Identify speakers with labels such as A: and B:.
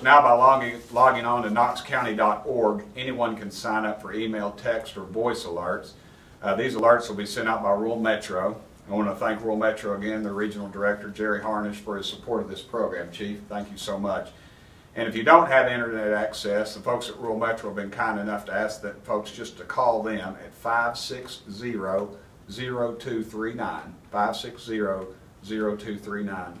A: Now by logging, logging on to knoxcounty.org, anyone can sign up for email, text, or voice alerts. Uh, these alerts will be sent out by Rural Metro. I want to thank Rural Metro again, the regional director, Jerry Harnish, for his support of this program. Chief, thank you so much. And if you don't have internet access, the folks at Rural Metro have been kind enough to ask that folks just to call them at 560-0239, 560-0239.